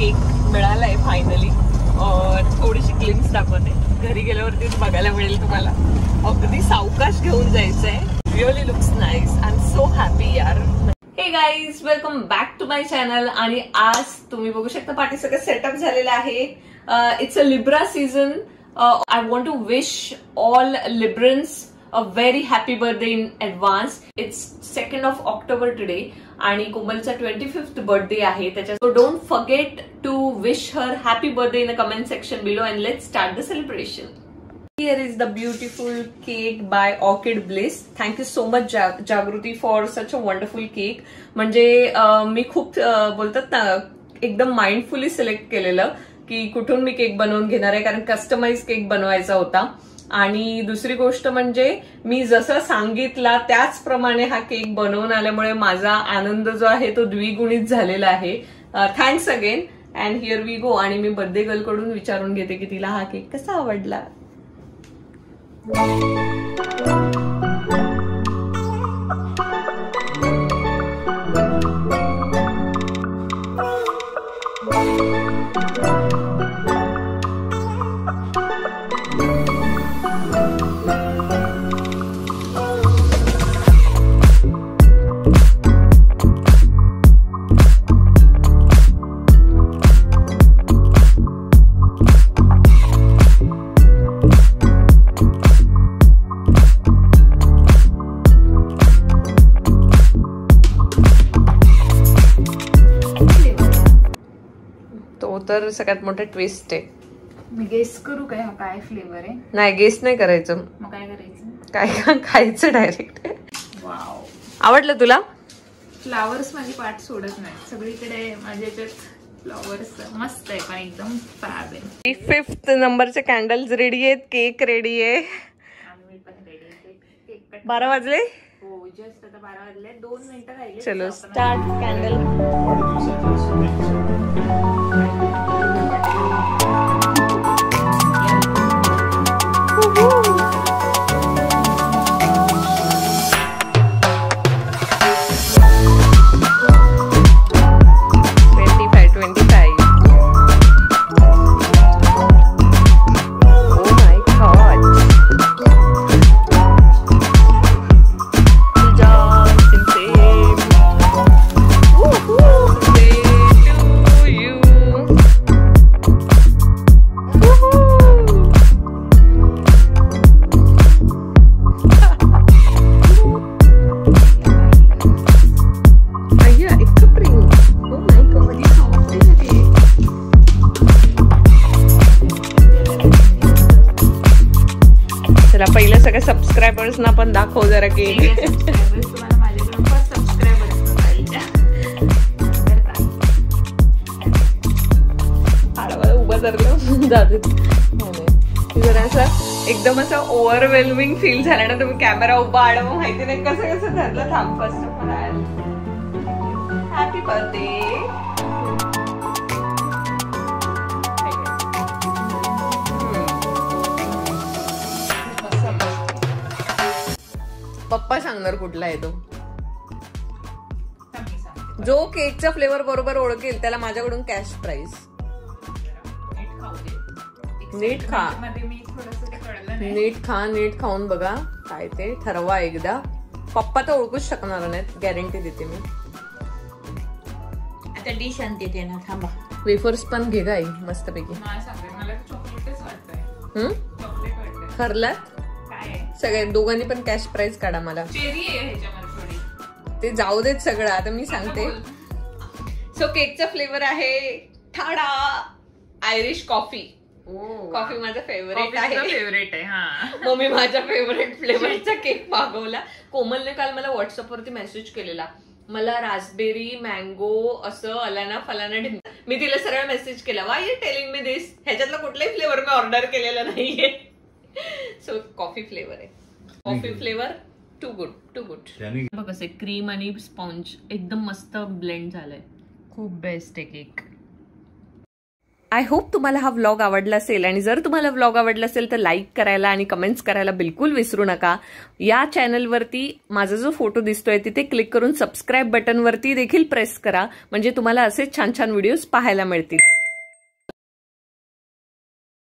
Cake मिळालाय finally थोडीशी claims दाखवते. घरी गेल्यावरती बघायला मिळेल तुम्हाला. अगदी सावकाश घेऊन जायचंय. Really looks nice I am so happy यार. Hey guys welcome back to my channel आणि आज तुम्ही बघू शकता पाठी सगळं सेटअप झालेलं आहे. It's a Libra season I want to wish all Librans a very happy birthday in advance it's second of October today आणि कोमलचा ट्वेंटी फिफ्थ बर्थडे आहे त्याच्या so don't forget to wish her happy birthday in a comment section below and let start the celebration here is the beautiful cake by Orchid Bliss thank you so much Jagruti for such a wonderful cake म्हणजे मी खूप बोलतात ना एकदम mindfully select केलेलं की कुठून मी cake बनवून घेणार आहे कारण कस्टमाइज केक बनवायचा होता. आणि दुसरी गोष्ट म्हणजे मी जसं सांगितला त्याचप्रमाणे हा केक बनवून आल्यामुळे माझा आनंद जो आहे तो द्विगुणित झालेला आहे. Thanks again and here we go आणि मी बर्थडे गर्लकडून विचारून घेते की तिला हा केक कसा आवडला. तो तर सगळ्यात मोठा ट्विस्ट आहे. मी गेस करू काय हा काय फ्लेवर आहे? नाही गेस नाही करायचं. मग काय करायचं? काय खायचं डायरेक्ट वाव आवडलं तुला? फ्लावर्स माझी पाठ सोडत नाही. सगळीकडे माझ्या याच्यात फ्लॉवर्स मस्त आहे पण एकदम फॅब आहे. फिफ्थ नंबरचे कॅन्डल्स रेडी आहेत केक रेडी आहे. बारा वाजले? हो जस्ट आता बारा वाजले. दोन मिनिटं राहिले. चलो स्टार्ट कॅन्डल चला पहिलं सगळ्या सबस्क्रायबर्स ना पण दाखव जरा की. उभं धरलं. जाते जरा असं एकदम असं ओव्हरवेल्मिंग फील झालं ना तुम्ही कॅमेरा उभा आडवं माहिती नाही कसं कसं धरलं. थांब ऑल हॅपी बर्थडे पप्पा सांगणार कुठला आहे तो. जो केकचा फ्लेवर बरोबर ओळखेल त्याला माझ्याकडून कॅश प्राइस नीट खा. नीट खा नीट खाऊन बघा काय ते. ठरवा एकदा. पप्पा तर ओळखूच शकणार नाहीत गॅरंटी देते मी. आता डिश आणते ते ना थांबा. वेफर्स पण घे गाई मस्तपैकी. मला सगळ्या दोघांनी पण कॅश प्राइस काढा मला. चेरी आहे ह्याच्यामध्ये थोडी. ते जाऊ देत सगळं आता मी सांगते. सो केकचा फ्लेवर आहे ठाडा. आयरिश कॉफी कॉफी माझा फेवरेट आहे. फेवरेट आहे हा. मग मी माझ्या फेवरेट फ्लेवरचा केक मागवला. कोमलने काल मला व्हॉट्सअपवरती मेसेज केलेला. मला रासबेरी मँगो असं अलाना फलाना मी तिला सरळ मेसेज केला why you telling me this ह्याच्यातला कुठलाही फ्लेवर मी ऑर्डर केलेला नाहीये. सो कॉफी फ्लेवर आहे. Coffee flavour too good too good बघ कसे क्रीम आणि स्पॉन्ज एकदम मस्त ब्लेंड झालंय. खूप बेस्ट आहे केक आय होप तुम्हाला हा व्लॉग आवडला असेल आणि जर तुम्हाला व्लॉग आवडला असेल तर लाईक करायला आणि कमेंट्स करायला बिलकुल विसरू नका. या चॅनलवरती माझा जो फोटो दिसतोय तिथे क्लिक करून सबस्क्राईब बटनवरती देखील प्रेस करा. म्हणजे तुम्हाला असे छान छान व्हिडिओज पाहायला मिळतील.